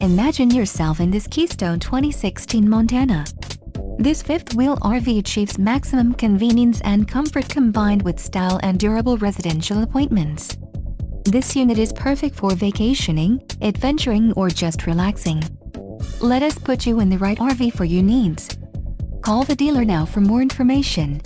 Imagine yourself in this Keystone 2016 Montana. This fifth-wheel RV achieves maximum convenience and comfort combined with style and durable residential appointments. This unit is perfect for vacationing, adventuring or just relaxing. Let us put you in the right RV for your needs. Call the dealer now for more information.